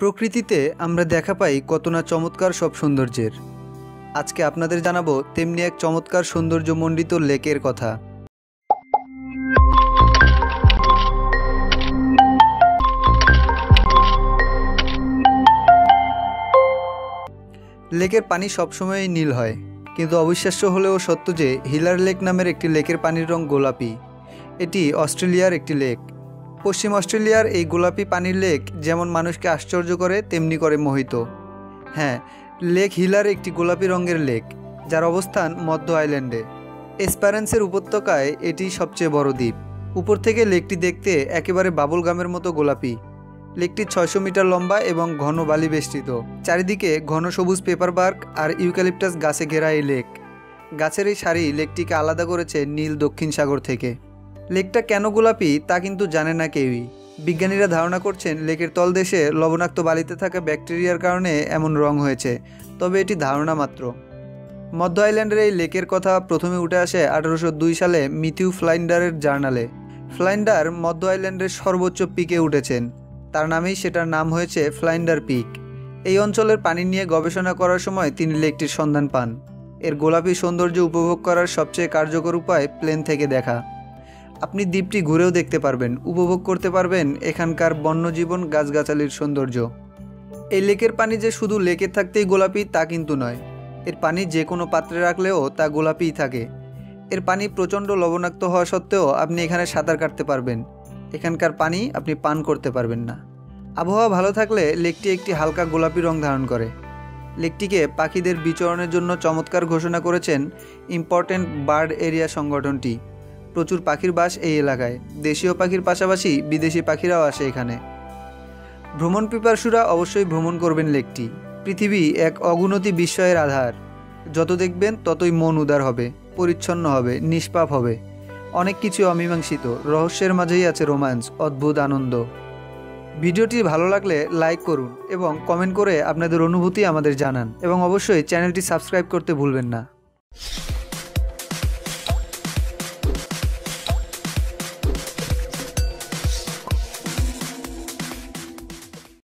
প্রকৃতিতে আমরা দেখা পাই কত না চমৎকার সব সৌন্দর্যের। আজকে আপনাদের জানাব তেমনি এক চমৎকার সৌন্দর্যমণ্ডিত লেকের কথা। লেকের পানি সবসময়ই নীল হয়, কিন্তু অবিশ্বাস্য হলেও সত্য যে হিলার লেক নামের একটি লেকের পানির রং গোলাপি। এটি অস্ট্রেলিয়ার একটি লেক। পশ্চিম অস্ট্রেলিয়ার এই গোলাপি পানির লেক যেমন মানুষকে আশ্চর্য করে, তেমনি করে মোহিত। হ্যাঁ লেক হিলার একটি গোলাপি রঙের লেক, যার অবস্থান মধ্য আইল্যান্ডে। এসপারেন্সের উপত্যকায় এটি সবচেয়ে বড় দ্বীপ। উপর থেকে লেকটি দেখতে একেবারে বাবুল গামের মতো গোলাপি। লেকটি ছয়শো মিটার লম্বা এবং ঘন বালি বেষ্টিত। চারিদিকে ঘন সবুজ পেপার বার্ক আর ইউক্যালিপটাস গাছে ঘেরা এই লেক। গাছের এই সারি লেকটিকে আলাদা করেছে নীল দক্ষিণ সাগর থেকে। লেকটা কেন গোলাপি তা কিন্তু জানে না কেউই। বিজ্ঞানীরা ধারণা করছেন লেকের তলদেশে লবণাক্ত বালিতে থাকা ব্যাকটেরিয়ার কারণে এমন রং হয়েছে, তবে এটি ধারণা মাত্র। মধ্য আইল্যান্ডের এই লেকের কথা প্রথমে উঠে আসে আঠারোশো দুই সালে মিথিউ ফ্লাইন্ডারের জার্নালে। ফ্লাইন্ডার মধ্য আইল্যান্ডের সর্বোচ্চ পিকে উঠেছেন। তার নামেই সেটার নাম হয়েছে ফ্লাইন্ডার পিক। এই অঞ্চলের পানি নিয়ে গবেষণা করার সময় তিনি লেকটির সন্ধান পান। এর গোলাপি সৌন্দর্য উপভোগ করার সবচেয়ে কার্যকর উপায় প্লেন থেকে দেখা। আপনি দ্বীপটি ঘুরেও দেখতে পারবেন, উপভোগ করতে পারবেন এখানকার বন্যজীবন গাছগাছালির সৌন্দর্য। এই লেকের পানি যে শুধু লেকে থাকতেই গোলাপি তা কিন্তু নয়। এর পানি যে কোনো পাত্রে রাখলেও তা গোলাপিই থাকে। এর পানি প্রচণ্ড লবণাক্ত হওয়া সত্ত্বেও আপনি এখানে সাঁতার কাটতে পারবেন। এখানকার পানি আপনি পান করতে পারবেন না। আবহাওয়া ভালো থাকলে লেকটি একটি হালকা গোলাপি রং ধারণ করে। লেকটিকে পাখিদের বিচরণের জন্য চমৎকার ঘোষণা করেছেন ইম্পর্ট্যান্ট বার্ড এরিয়া সংগঠনটি। প্রচুর পাখির বাস এই এলাকায়। দেশীয় পাখির পাশাপাশি বিদেশি পাখিরাও আসে এখানে। ভ্রমণ পিপাসুরা অবশ্যই ভ্রমণ করবেন লেকটি। পৃথিবী এক অগুণতি বিস্ময়ের আধার। যত দেখবেন, ততই মন উদার হবে, পরিচ্ছন্ন হবে, নিষ্পাপ হবে। অনেক কিছু অমীমাংসিত, রহস্যের মাঝেই আছে রোম্যান্স, অদ্ভুত আনন্দ। ভিডিওটি ভালো লাগলে লাইক করুন এবং কমেন্ট করে আপনাদের অনুভূতি আমাদের জানান। এবং অবশ্যই চ্যানেলটি সাবস্ক্রাইব করতে ভুলবেন না।